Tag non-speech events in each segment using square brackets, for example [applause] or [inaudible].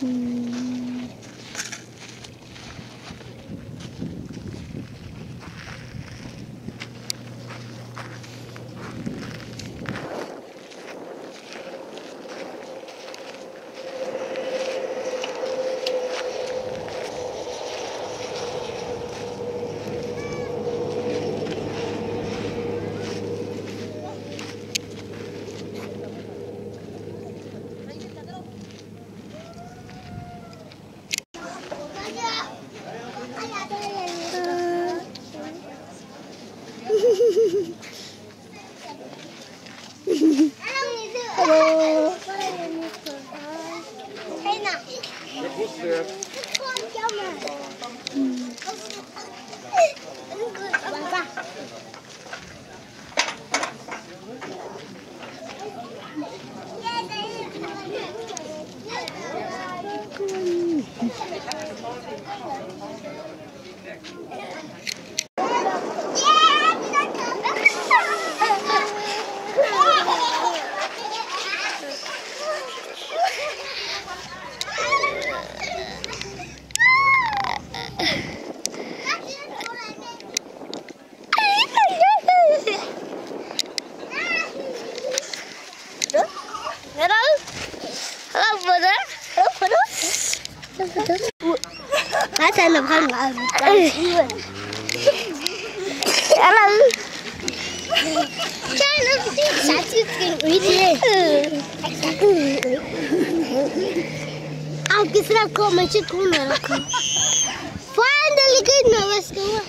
Hello. Am găsit acolo, mă, ce cum era acolo? Foana de legăt, mă, vă scumpă!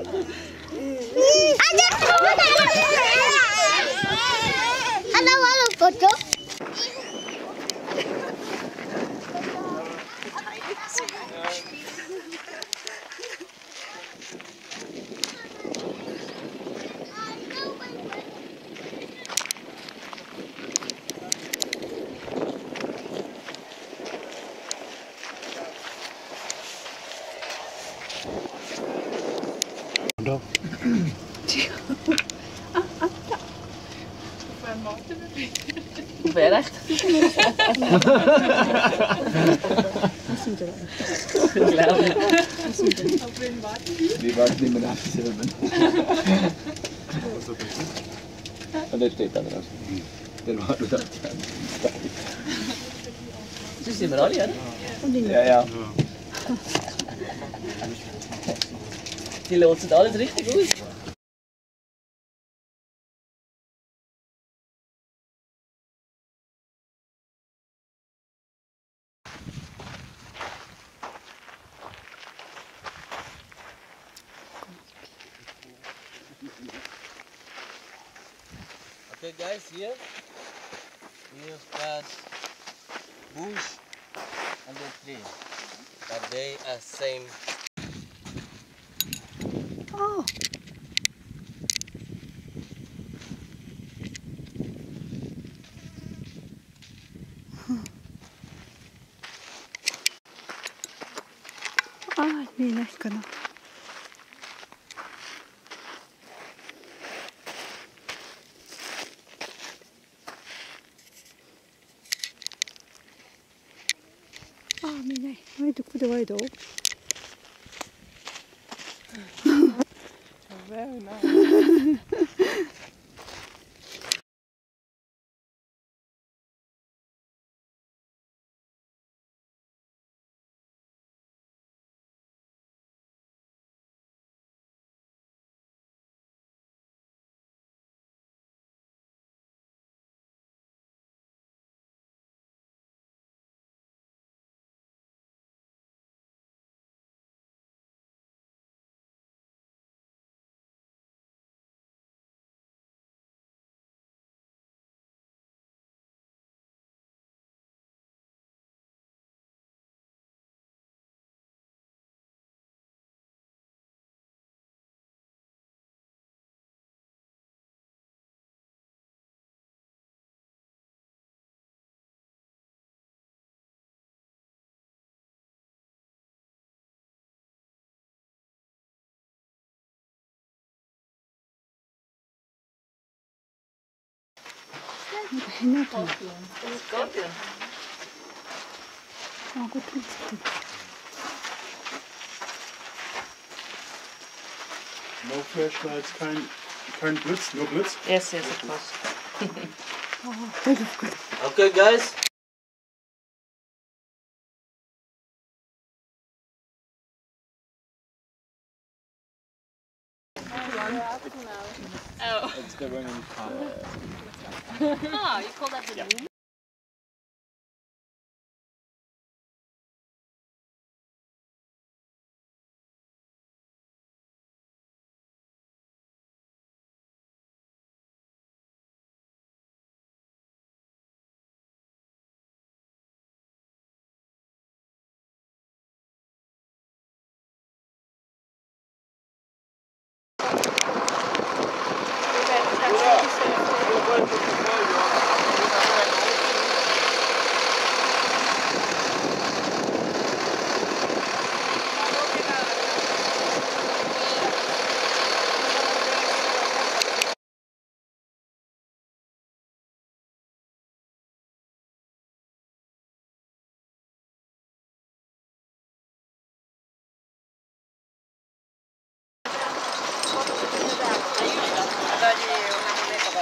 Auf wen warten wir? Wir warten immer auf dieselben. Und der steht da draußen. Der wartet auf die anderen. Das sind wir alle, oder? Ja, ja. Die lotsen alles richtig aus. ワイド、ここでワイド Very nice. Behinderten. Skorpion. Na gut, tut's gut. No Flash war jetzt kein, kein Blitz, nur Blitz. Yes, yes, it was. oh, okay, guys. It's the running. Uh, Oh, you call that the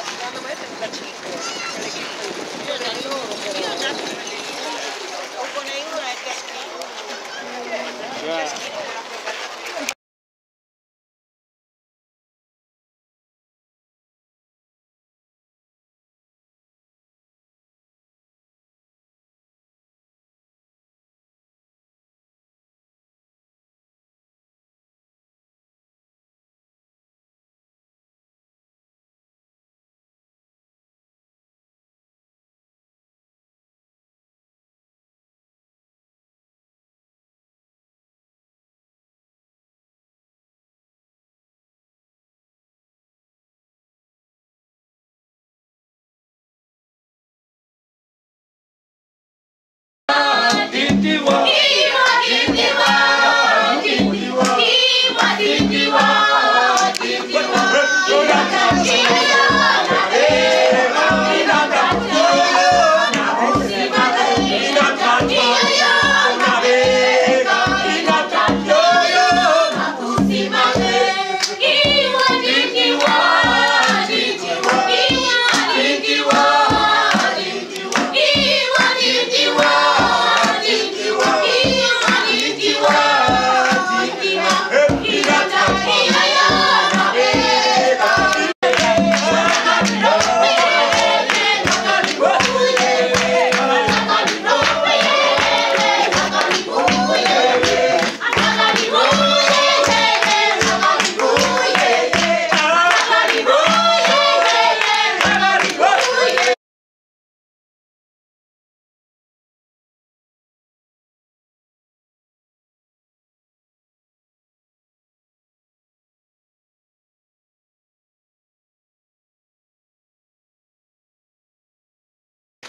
secondo me 35 io da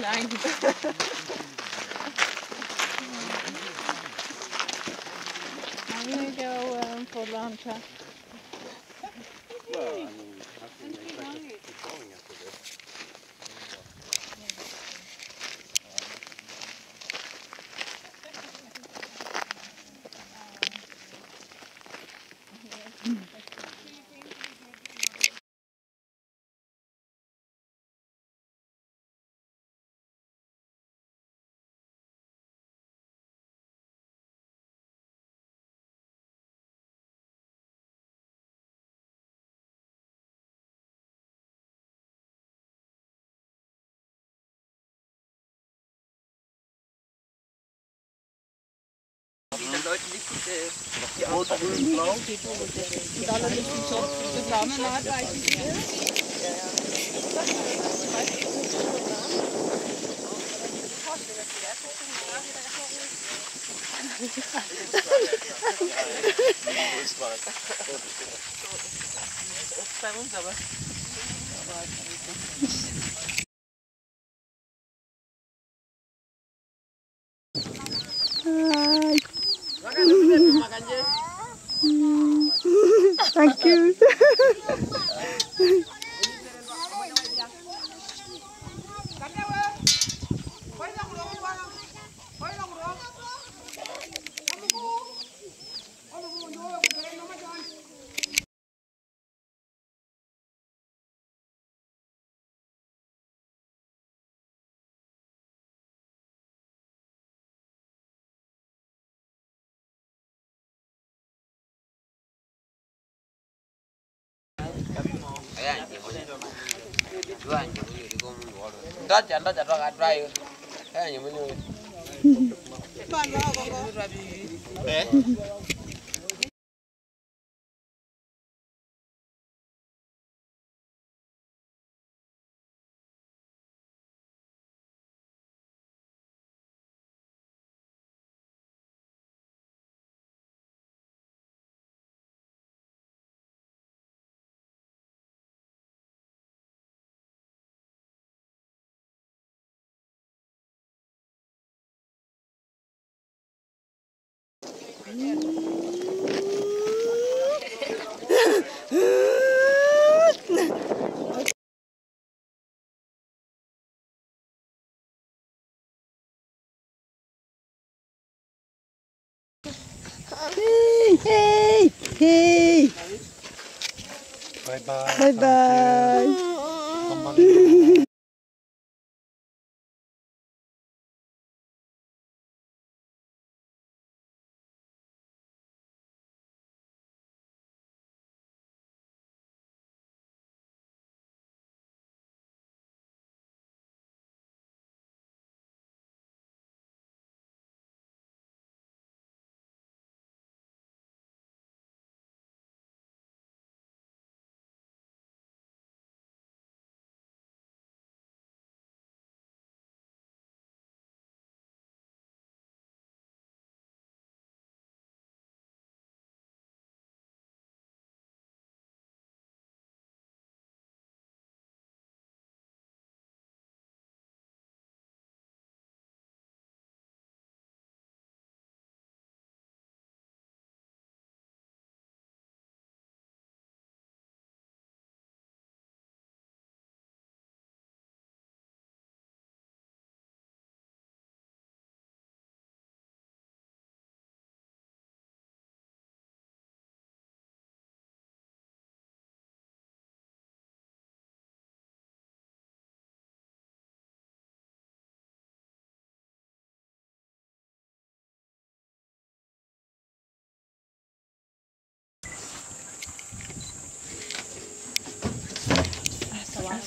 Klein. [laughs] I'm gonna go um, for lunch. Huh? Leute nicht äh, die, die Autos grün, blau. Und dann noch nicht den Job zusammen hat, weiß ich nicht. Bei uns aber. [laughs] [laughs] aber you. [laughs] ndoja ndoja twakatwayo eyanye munyoi Hey, hey, hey. Bye bye. Bye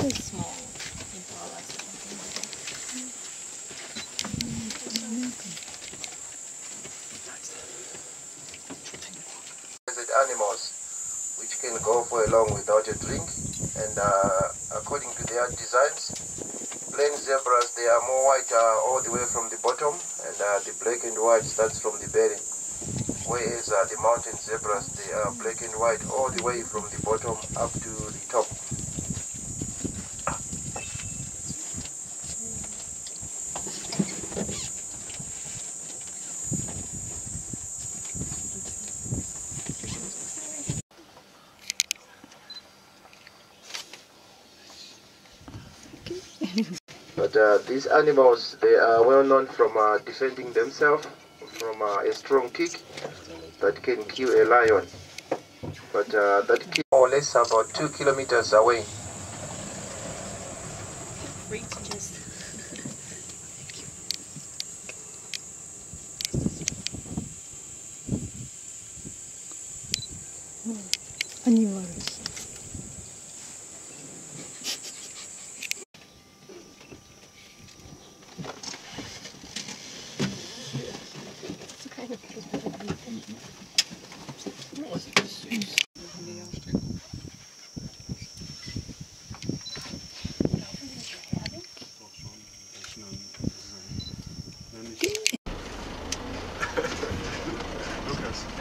bye. animals which can go for a long without a drink and uh, according to their designs plain zebras they are more white uh, all the way from the bottom and uh, the black and white starts from the belly whereas uh, the mountain zebras they are black and white all the way from the bottom up to the top [laughs] But uh, these animals, they are well known from uh, defending themselves from uh, a strong kick that can kill a lion. But uh, that kick more or less about two kilometers away.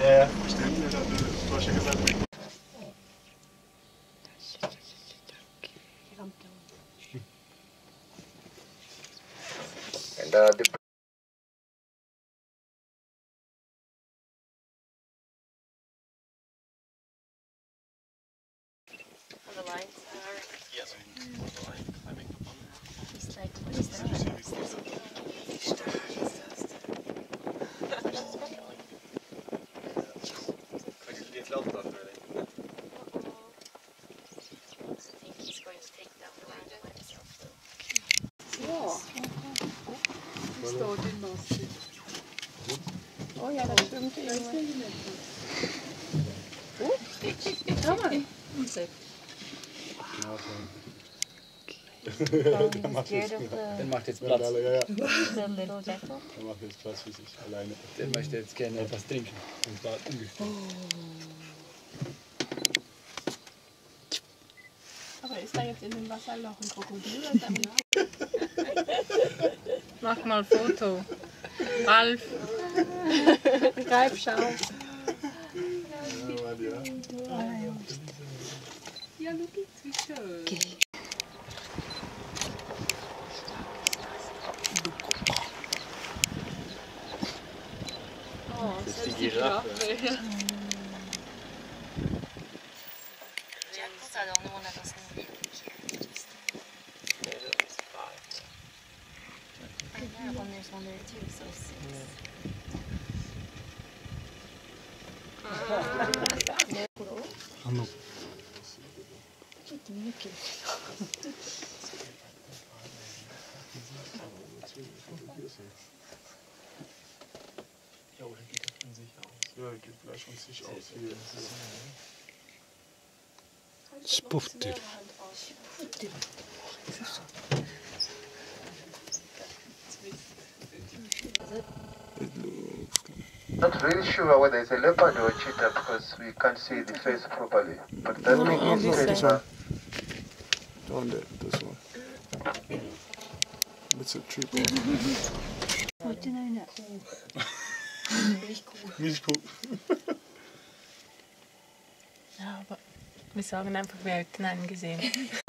Ja, ja. Stenene, der blev, tror jeg, sikkert, Probably scared of Der the, macht jetzt Ja, Platz. ja, ja. Er macht jetzt Platz für sich alleine. Der möchte jetzt gerne etwas trinken. Und da umgestellt. Aber ist da jetzt in dem Wasser noch ein Krokodil oder ist da ein [laughs] Mach mal Foto. Ralf. Ralf, schau. Ja, warte, ja. Das ist die Giraffe. Jackals are the only one that doesn't live here. Just, I know, and there's one there too, so six. Ja, und sich Not really sure whether it's a leopard or a cheetah because we can't see the face properly. But that no, thing no, this one. Don't this one. It's a tripod. Milchkuh. Milchkuh. Aber wir sagen einfach, wir hätten einen gesehen. [laughs]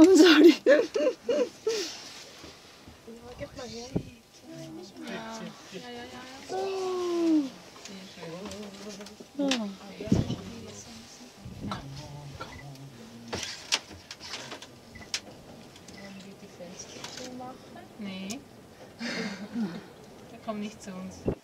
Und sorry. Gib mal her. Ja, ja, ja, zumachen? Nee. [laughs] Der kommt nicht zu uns.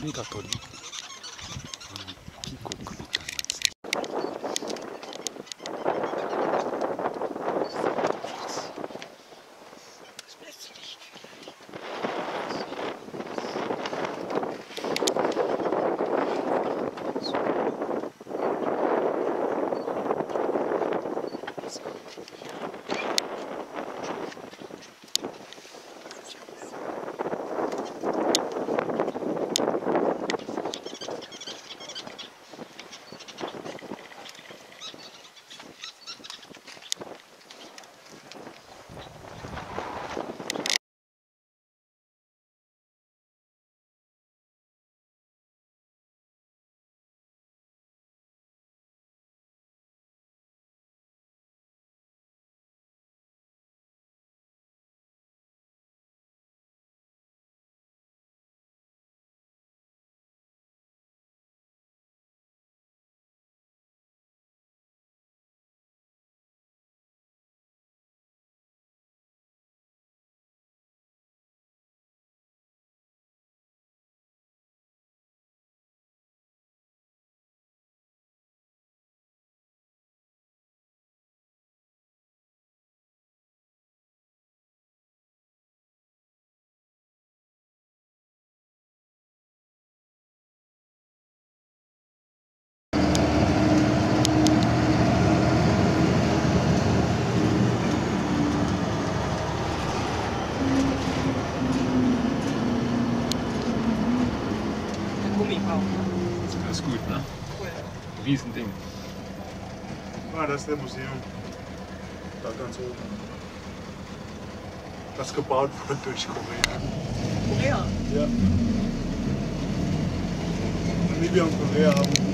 鳥だ鳥。ピ Ah, das ist der Museum. Da ganz oben. Das gebaut wurde durch Korea. Korea. Ja. Namibia und Korea haben